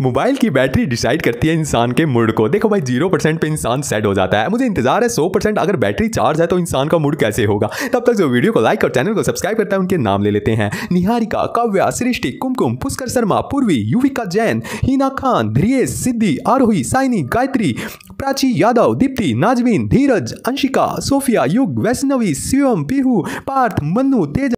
Mobile की battery decide करती है इंसान के मूड को। देखो भाई, ज़ीरो परसेंट पर इंसान सेट हो जाता है। मुझे इंतज़ार है, सौ परसेंट अगर बैटरी चार्ज है तो इंसान का मूड कैसे होगा? तब तक जो वीडियो को लाइक और चैनल को सब्सक्राइब करता है, उनके नाम ले लेते हैं। निहारिका, काव्या, सृष्टि, कुमकुम, पुष्कर शर्मा, पूर्वी, युविका जैन, हिना खान, ध्रियेश, सिद्धि, आरोही, साइनी, गायत्री, प्राची यादव, दीप्ति, नाजवीन, धीरज, अंशिका, सोफिया, युग, वैष्णवी, शिवम, पीहू, पार्थ, मन्नू, तेज